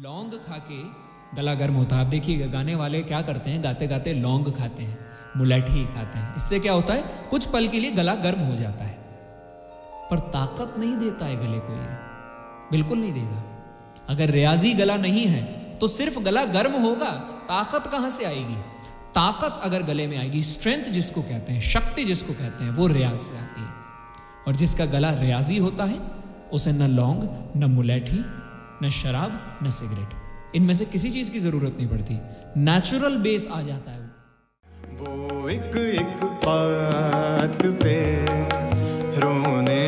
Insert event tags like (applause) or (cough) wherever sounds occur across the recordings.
लौंग खा के गला गर्म होता है। आप देखिए, गाने वाले क्या करते हैं? गाते गाते लौंग खाते हैं, मुलैठी खाते हैं। इससे क्या होता है? कुछ पल के लिए गला गर्म हो जाता है। पर ताकत नहीं देता है गले को ये। बिल्कुल नहीं देगा। अगर रियाजी गला नहीं है तो सिर्फ़ गला गर्म होगा। ताकत कहाँ से आएगी? ताकत अगर गले में आएगी स्ट्रेंथ जिसको कहते हैं, शक्ति जिसको कहते हैं, वो रियाज से आती है। और जिसका गला रियाजी होता है, उसे न लौंग, न मुलैठी न शराब न सिगरेट। इनमें से किसी चीज़ की ज़रूरत नहीं पड़ती। नेचुरल बेस आ जाता है वो। एक एक बात पे रोने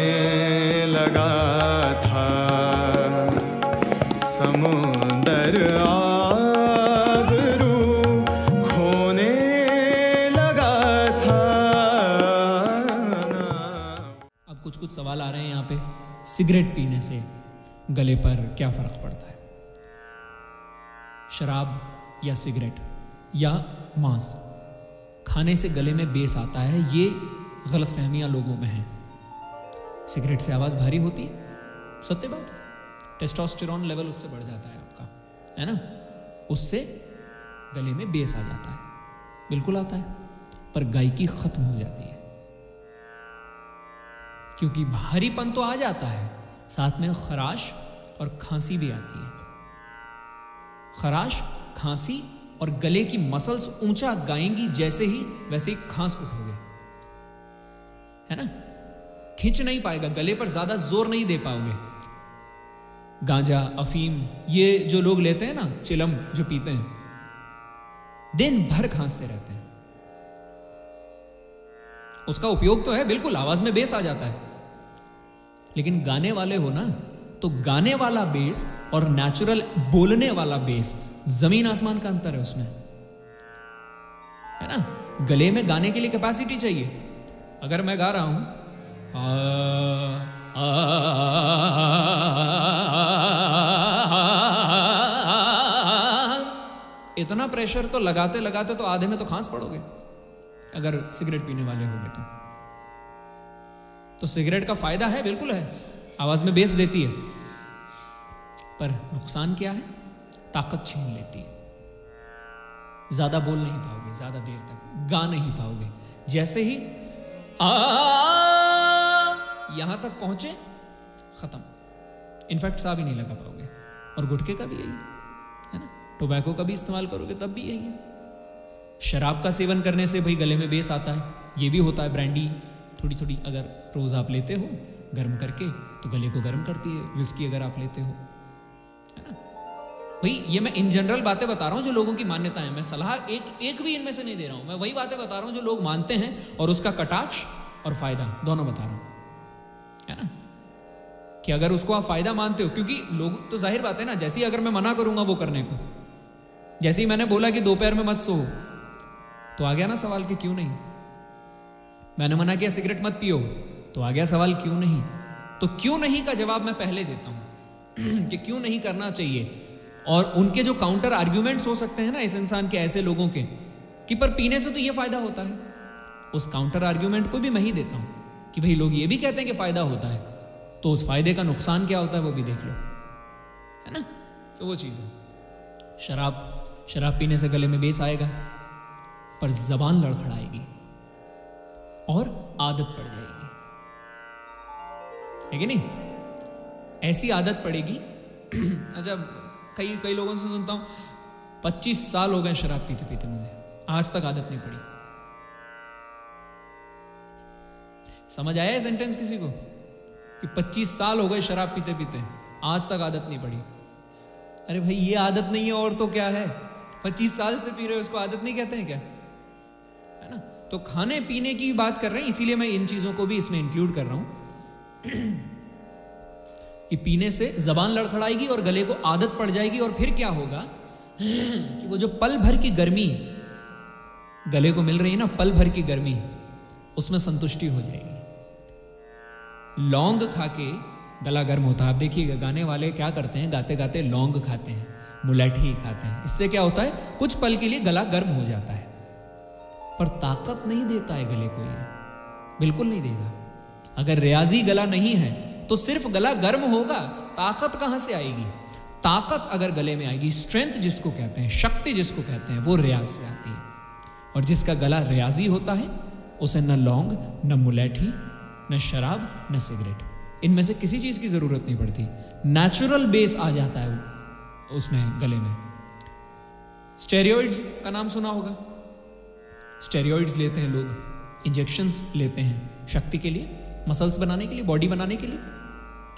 लगा था। समुंदर आबरू खोने लगा था। अब कुछ कुछ सवाल आ रहे हैं यहाँ पे सिगरेट पीने से। गले पर क्या फ़र्क पड़ता है? शराब या सिगरेट या मांस? खाने से गले में बेस आता है, ये गलत फहमियाँ लोगों में हैं। सिगरेट से आवाज़ भारी होती है, सत्य बात है। टेस्टोस्टेरोन लेवल उससे बढ़ जाता है आपका, है ना? उससे गले में बेस आ जाता है, बिल्कुल आता है, पर गायकी खत्म हो जाती है। क्योंकि भारीपन तो आ जाता है साथ में खराश और खांसी भी आती है। खराश, खांसी और गले की मसल्स ऊँचा गाएँगी, जैसे ही वैसे ही खांस उठोगे। है ना? खींच नहीं पाएगा, गले पर ज़्यादा ज़ोर नहीं दे पाओगे। गांजा, अफीम, ये जो लोग लेते हैं ना, चिलम जो पीते हैं, दिन भर खांसते रहते हैं। उसका उपयोग तो है, बिल्कुल, आवाज़ में बेस आ जाता है। लेकिन गाने वाले हो ना तो गाने वाला बेस और नेचुरल बोलने वाला बेस ज़मीन आसमान का अंतर है उसमें है ना गले में गाने के लिए कैपेसिटी चाहिए अगर मैं गा रहा हूँ इतना प्रेशर तो लगाते लगाते तो आधे में तो खांस पड़ोगे अगर सिगरेट पीने वाले होगे तो तो सिगरेट का फ़ायदा है? बिल्कुल है। आवाज़ में बेस देती है। पर नुकसान क्या है? ताकत छीन लेती है। ज़्यादा बोल नहीं पाओगे, ज़्यादा देर तक। गा नहीं पाओगे। जैसे ही आ, यहाँ तक पहुँचे, खत्म। इनफैक्ट सा भी नहीं लगा पाओगे। और गुटके का भी यही है ना? टोबैको का भी इस्तेमाल करोगे, तब भी यही है। शराब का सेवन करने से भाई गले में बेस आता है। ये भी होता है ब्रांडी। थोड़ी थोड़ी अगर रोज आप लेते हो, गर्म करके तो गले को गर्म करती है विस्की अगर आप लेते हो, है ना? भाई, ये मैं इन जनरल बातें बता रहा हूँ जो लोगों की मान्यता है। मैं सलाह एक एक भी इनमें से नहीं दे रहा हूँ। मैं वही बातें बता रहा हूँ जो लोग मानते हैं और उसका कटाक्ष और फ़ायदा, दोनों बता रहा हूँ। है ना? कि अगर उसको आप फ़ायदा मानते हो, क्योंकि लोग तो ज़ाहिर बात है ना, जैसे ही अगर मैं मना करूँगा वो करने को, जैसे ही मैंने बोला कि दोपहर में मत सो तो आ गया ना सवाल कि क्यों नहीं? मैंने मना किया, सिगरेट मत पियो। तो आ गया सवाल, क्यों नहीं? तो क्यों नहीं का जवाब मैं पहले देता हूँ (clears throat) कि क्यों नहीं करना चाहिए। और उनके जो काउंटर आर्ग्यूमेंट्स हो सकते हैं ना इस इंसान के, ऐसे लोगों के, कि पर पीने से तो ये फ़ायदा होता है। उस काउंटर आर्ग्यूमेंट को भी मैं ही देता हूँ कि भाई लोग ये भी कहते हैं कि फ़ायदा होता है। तो उस फ़ायदे का नुकसान क्या होता है वो भी देख लो। है ना? तो वो चीज़ है। शराब शराब पीने से गले में बेस आएगा, पर जबान लड़खड़ाएगी। और आदत पड़ जाएगी। है कि नहीं? ऐसी आदत पड़ेगी। (clears throat) अच्छा कई कई लोगों से सुनता हूँ, पच्चीस साल हो गए शराब पीते पीते मुझे। आज तक आदत नहीं पड़ी। समझ आया सेंटेंस किसी को? कि 25 साल हो गए शराब पीते पीते। आज तक आदत नहीं पड़ी। अरे भाई, ये आदत नहीं है और तो क्या है? 25 साल से पी रहे हो उसको आदत नहीं कहते हैं क्या? तो खाने पीने की बात कर रहे हैं, इसीलिए मैं इन चीज़ों को भी इसमें इंक्लूड कर रहा हूँ। (clears throat) कि पीने से जबान लड़खड़ाएगी और गले को आदत पड़ जाएगी और फिर क्या होगा? (clears throat) कि वो जो पल भर की गर्मी, गले को मिल रही है ना, पल भर की गर्मी, उसमें संतुष्टि हो जाएगी। लौंग खा के गला गर्म होता है। आप देखिएगा, गाने वाले क्या करते हैं? गाते गाते लौंग खाते हैं, मुलैठी खाते हैं। इससे क्या होता है? कुछ पल के लिए गला गर्म हो जाता है। पर ताकत नहीं देता है गले को ये। बिल्कुल नहीं देगा। अगर रियाजी गला नहीं है तो सिर्फ़ गला गर्म होगा, ताकत कहाँ से आएगी? ताकत अगर गले में आएगी स्ट्रेंथ जिसको कहते हैं, शक्ति जिसको कहते हैं, वो रियाज से आती है। और जिसका गला रियाजी होता है, उसे न लौंग, न मुलेठी, न शराब, न सिगरेट। इनमें से किसी चीज़ की ज़रूरत नहीं पड़ती। नेचुरल बेस आ जाता है उसमें, गले में। स्टेरियोइड्स का नाम सुना होगा। स्टेरियोइड्स लेते हैं लोग, इंजेक्शंस लेते हैं शक्ति के लिए, मसल्स बनाने के लिए, बॉडी बनाने के लिए।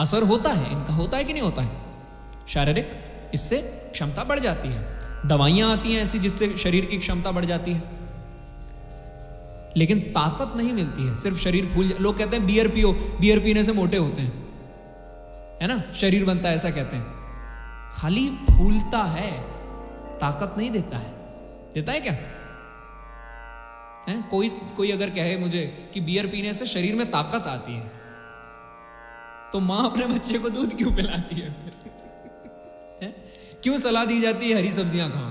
असर होता है, इनका होता है कि नहीं होता है? शारीरिक इससे क्षमता बढ़ जाती है। दवाइयाँ आती हैं ऐसी जिससे शरीर की क्षमता बढ़ जाती है। लेकिन ताकत नहीं मिलती है, सिर्फ़ शरीर फूल लोग कहते हैं बियर पियो, बियर पीने से मोटे होते हैं। है ना? शरीर बनता है ऐसा कहते हैं। खाली फूलता है, ताकत नहीं देता है। देता है क्या? है? कोई कोई अगर कहे मुझे कि बियर पीने से शरीर में ताकत आती है तो माँ अपने बच्चे को दूध क्यों पिलाती है? क्यों सलाह दी जाती है हरी सब्ज़ियाँ खाओ?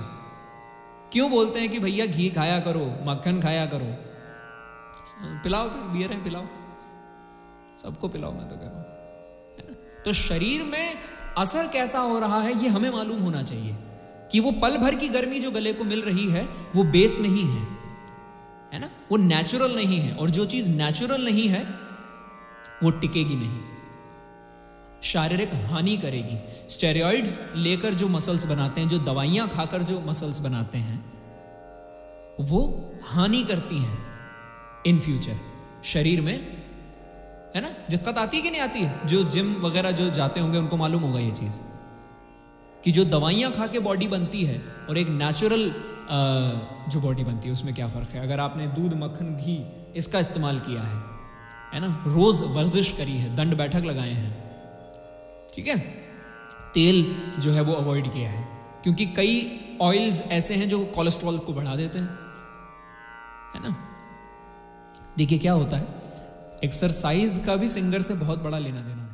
क्यों बोलते हैं कि भैया घी खाया करो मक्खन खाया करो? पिलाओ बियर है, पिलाओ। सबको पिलाओ, मैं तो कह रहा हूँ। तो शरीर में असर कैसा हो रहा है, ये हमें मालूम होना चाहिए कि वो पल भर की गर्मी जो गले को मिल रही है, वो बेस नहीं है। है ना? वो नेचुरल नहीं है। और जो चीज़ नेचुरल नहीं है, वो टिकेगी नहीं। शारीरिक हानि करेगी। स्टेरॉइड्स लेकर जो मसल्स बनाते हैं, जो दवाइयाँ खाकर जो मसल्स बनाते हैं, वो हानि करती हैं इन फ्यूचर शरीर में, है ना? दिक्कत आती कि नहीं आती? है जो जिम वगैरह जो जाते होंगे, उनको मालूम होगा ये चीज़। कि जो दवाइयाँ खा के बॉडी बनती है, और एक नेचुरल जो बॉडी बनती है, उसमें क्या फ़र्क है? अगर आपने दूध, मक्खन, घी इसका इस्तेमाल किया है है ना? रोज़ वर्जिश करी है, दंड बैठक लगाए हैं, ठीक है? तेल जो है वो अवॉइड किया है, क्योंकि कई ऑयल्स ऐसे हैं जो कोलेस्ट्रॉल को बढ़ा देते हैं, है ना? देखिए क्या होता है एक्सरसाइज का भी सिंगर से बहुत बड़ा लेना देना